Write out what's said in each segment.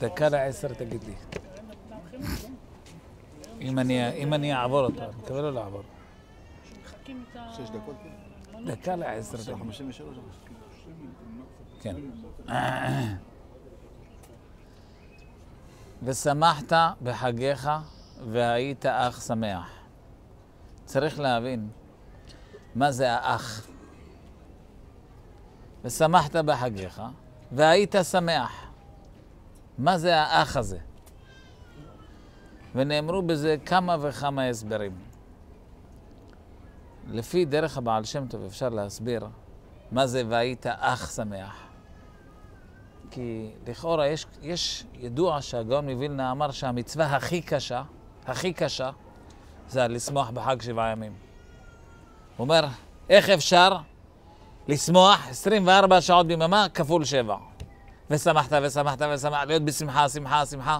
דקה לעשר תגיד לי. אם אני, אם אני אעבור אותו, אני מקווה לא לעבור. שש דקות? דקה לעשר עכשיו תגיד. 53. כן. ושמחת בחגיך והיית אח שמח. צריך להבין מה זה האח. ושמחת בחגיך והיית שמח. מה זה האח הזה? ונאמרו בזה כמה וכמה הסברים. לפי דרך הבעל שם טוב אפשר להסביר מה זה והיית אח שמח. כי לכאורה יש, יש ידוע שהגאון מווילנה אמר שהמצווה הכי קשה, הכי קשה, זה לשמוח בחג שבעה ימים. הוא אומר, איך אפשר לשמוח 24 שעות ביממה כפול שבע? ושמחת ושמחת ושמחת, להיות בשמחה, שמחה, שמחה.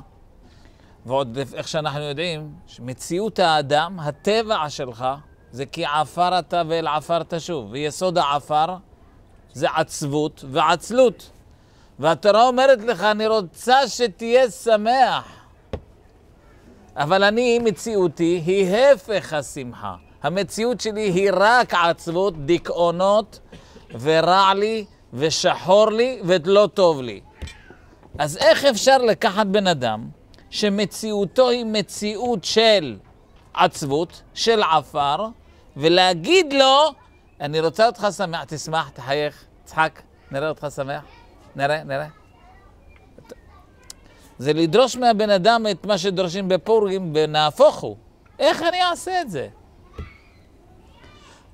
ועוד איך שאנחנו יודעים, מציאות האדם, הטבע שלך, זה כי עפר אתה ואל עפר תשוב. ויסוד העפר זה עצבות ועצלות. והתורה אומרת לך, אני רוצה שתהיה שמח. אבל אני, מציאותי היא הפך השמחה. המציאות שלי היא רק עצבות, דיכאונות, ורע לי, ושחור לי, ולא טוב לי. אז איך אפשר לקחת בן אדם שמציאותו היא מציאות של עצבות, של עפר, ולהגיד לו, אני רוצה אותך שמח, תשמח, תחייך, תצחק, נראה אותך שמח, נראה, נראה. זה לדרוש מהבן אדם את מה שדורשים בפורים, ונהפוך הוא. איך אני אעשה את זה?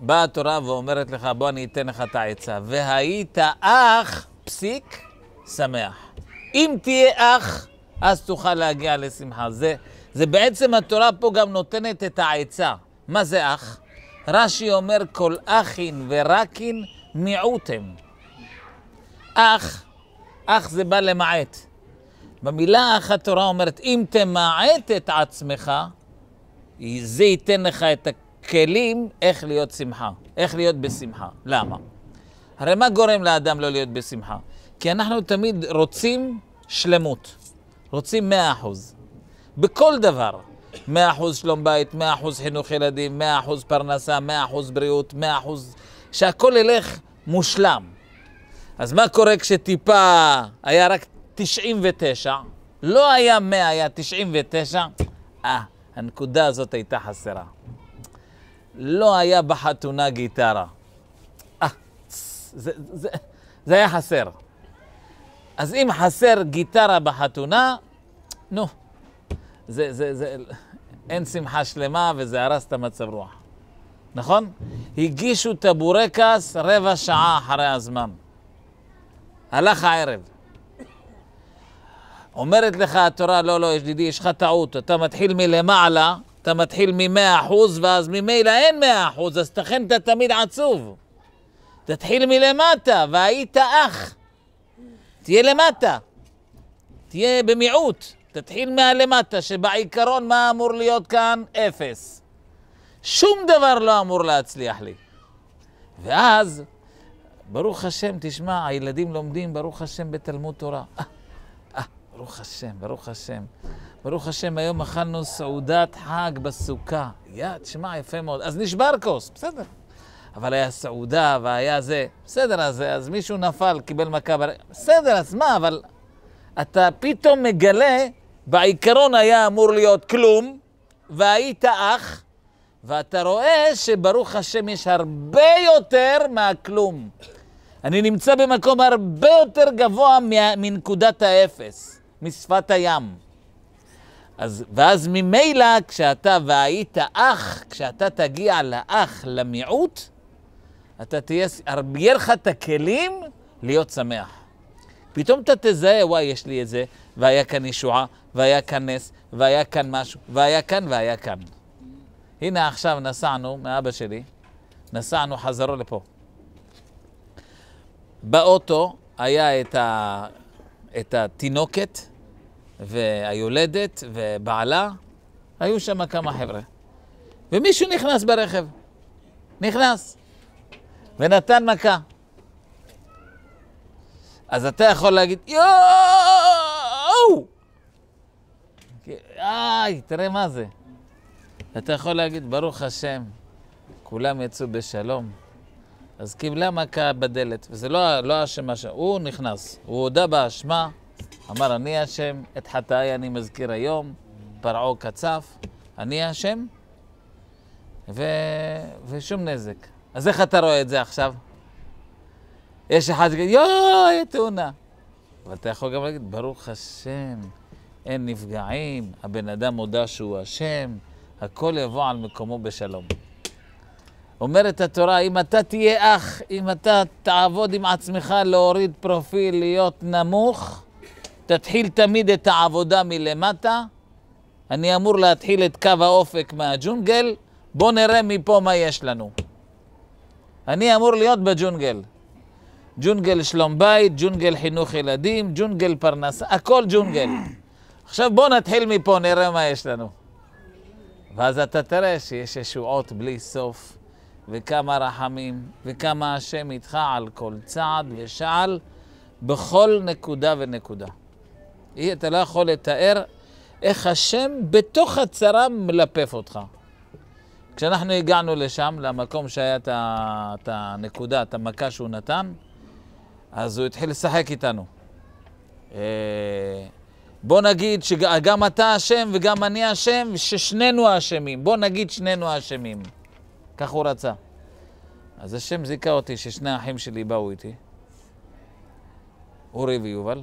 באה התורה ואומרת לך, בוא אני אתן לך את העצה. והיית אח, פסיק, שמח. אם תהיה אח, אז תוכל להגיע לשמחה. זה, זה בעצם התורה פה גם נותנת את העצה. מה זה אח? רש"י אומר, כל אחין ורקין מיעוט הם. אח, אח זה בא למעט. במילה אח התורה אומרת, אם תמעט את עצמך, זה ייתן לך את הכלים איך להיות שמחה, איך להיות בשמחה. למה? הרי מה גורם לאדם לא להיות בשמחה? כי אנחנו תמיד רוצים שלמות, רוצים מאה אחוז. בכל דבר. מאה אחוז שלום בית, מאה אחוז חינוך ילדים, מאה אחוז פרנסה, מאה אחוז בריאות, מאה אחוז... שהכל ילך מושלם. אז מה קורה כשטיפה היה רק 99, לא היה 100, היה 99, אה, הנקודה הזאת הייתה חסרה. לא היה בחתונה גיטרה. אה, זה, זה, זה היה חסר. אז אם חסר גיטרה בחתונה, נו, זה, זה, זה, אין שמחה שלמה וזה הרס את המצב רוח. נכון? הגישו את הבורקס רבע שעה אחרי הזמן. הלך הערב. אומרת לך התורה, לא, לא, ידידי, יש לך טעות, אתה מתחיל מלמעלה, אתה מתחיל מ-100 אחוז, ואז ממילא אין 100 אחוז, אז תכן אתה תמיד עצוב. תתחיל מלמטה, והיית אח. תהיה למטה, תהיה במיעוט, תתחיל מהלמטה, שבעיקרון מה אמור להיות כאן? אפס. שום דבר לא אמור להצליח לי. ואז, ברוך השם, תשמע, הילדים לומדים, ברוך השם, בתלמוד תורה. אה, אה, ברוך השם, ברוך השם. ברוך השם, היום אכלנו סעודת חג בסוכה. יא, תשמע, יפה מאוד. אז נשבר כוס, בסדר. אבל היה סעודה והיה זה. בסדר, אז, אז מישהו נפל, קיבל מכה בר... בסדר, אז מה, אבל אתה פתאום מגלה, בעיקרון היה אמור להיות כלום, והיית אח, ואתה רואה שברוך השם יש הרבה יותר מהכלום. אני נמצא במקום הרבה יותר גבוה מנקודת האפס, משפת הים. אז, ואז ממילא, כשאתה והיית אח, כשאתה תגיע לאח, למיעוט, אתה תהיה, יהיה לך את הכלים להיות שמח. פתאום אתה תזהה, וואי, יש לי את זה, והיה כאן ישועה, והיה כאן נס, והיה כאן משהו, והיה כאן והיה כאן. הנה עכשיו נסענו, מאבא שלי, נסענו חזרו לפה. באוטו היה את, ה, את התינוקת והיולדת ובעלה, היו שם כמה חבר'ה. ומישהו נכנס ברכב. נכנס. ונתן מכה. אז אתה יכול להגיד, יואו! איי, תראה מה זה. אתה יכול להגיד, ברוך השם, כולם יצאו בשלום. אז קיבלה מכה בדלת, וזה לא, לא האשמה ש... הוא נכנס, הוא הודה באשמה, אמר, אני אשם, את חטאי אני מזכיר היום, פרעה קצף, אני אשם, ו... ושום נזק. אז איך אתה רואה את זה עכשיו? יש אחד שיגיד, יואי, תאונה. אבל אתה יכול גם להגיד, ברוך השם, אין נפגעים, הבן אדם הודה שהוא אשם, הכל יבוא על מקומו בשלום. אומרת התורה, אם אתה תהיה אח, אם אתה תעבוד עם עצמך להוריד פרופיל, להיות נמוך, תתחיל תמיד את העבודה מלמטה. אני אמור להתחיל את קו האופק מהג'ונגל, בוא נראה מפה מה יש לנו. אני אמור להיות בג'ונגל. ג'ונגל שלום בית, ג'ונגל חינוך ילדים, ג'ונגל פרנסה, הכל ג'ונגל. עכשיו בוא נתחיל מפה, נראה מה יש לנו. ואז אתה תראה שיש ישועות בלי סוף, וכמה רחמים, וכמה השם איתך על כל צעד ושעל, בכל נקודה ונקודה. אי, אתה לא יכול לתאר איך השם בתוך הצרה מלפף אותך. כשאנחנו הגענו לשם, למקום שהיה את הנקודה, את המכה שהוא נתן, אז הוא התחיל לשחק איתנו. אה, בוא נגיד שגם אתה אשם וגם אני אשם, ששנינו אשמים. בוא נגיד שנינו אשמים. כך הוא רצה. אז השם זיכה אותי ששני האחים שלי באו איתי, אורי ויובל,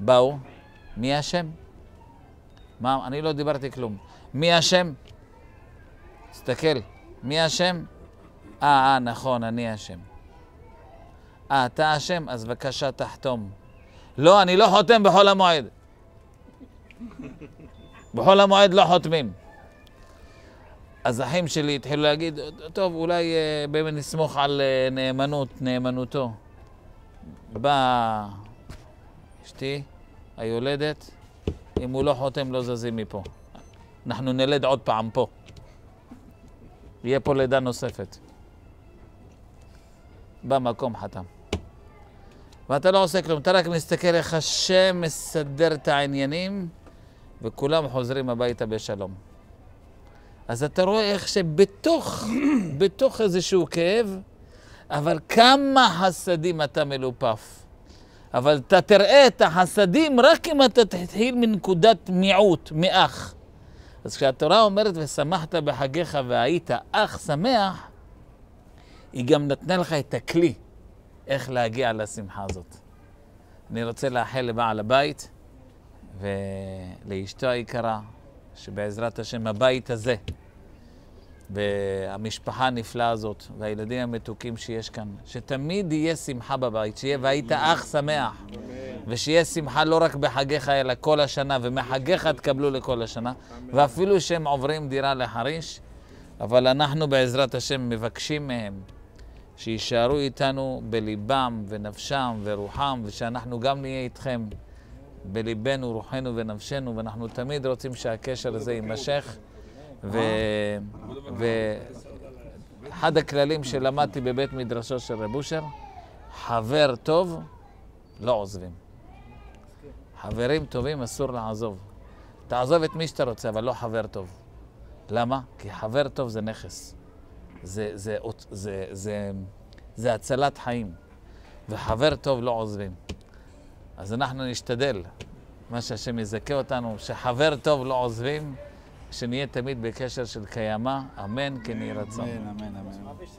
באו, מי אשם? מה, אני לא דיברתי כלום. מי אשם? תסתכל, מי אשם? אה, אה, נכון, אני אשם. אה, אתה אשם? אז בבקשה תחתום. לא, אני לא חותם בחול המועד. בחול המועד לא חותמים. אז האחים שלי התחילו להגיד, טוב, אולי אה, באמת נסמוך על אה, נאמנות, נאמנותו. באה אשתי, היולדת, אם הוא לא חותם, לא זזים מפה. אנחנו נלד עוד פעם פה. יהיה פה לידה נוספת. במקום חתם. ואתה לא עושה כלום, אתה רק מסתכל איך השם מסדר את העניינים, וכולם חוזרים הביתה בשלום. אז אתה רואה איך שבתוך, בתוך איזשהו כאב, אבל כמה חסדים אתה מלופף. אבל אתה תראה את החסדים רק אם אתה תתחיל מנקודת מיעוט, מאח. אז כשהתורה אומרת ושמחת בחגיך והיית אח שמח, היא גם נתנה לך את הכלי איך להגיע לשמחה הזאת. אני רוצה לאחל לבעל הבית ולאשתו היקרה, שבעזרת השם הבית הזה והמשפחה הנפלאה הזאת והילדים המתוקים שיש כאן, שתמיד יהיה שמחה בבית, שיהיה והיית אח שמח, ושיהיה שמחה לא רק בחגיך אלא כל השנה, ומחגיך תקבלו לכל השנה, ואפילו שהם עוברים דירה לחריש, אבל אנחנו בעזרת השם מבקשים מהם שיישארו איתנו בליבם ונפשם ורוחם, ושאנחנו גם נהיה איתכם בליבנו, רוחנו ונפשנו, ואנחנו תמיד רוצים שהקשר הזה יימשך. ואחד הכללים שלמדתי בבית מדרשו של רב אושר, חבר טוב לא עוזבים. חברים טובים אסור לעזוב. תעזוב את מי שאתה רוצה, אבל לא חבר טוב. למה? כי חבר טוב זה נכס. זה, זה, זה, זה, זה, הצלת חיים. וחבר טוב לא עוזבים. אז אנחנו נשתדל, מה שהשם יזכה אותנו, שחבר טוב לא עוזבים, שנהיה תמיד בקשר של קיימא, אמן כן יהי רצון. אמן, אמן, אמן.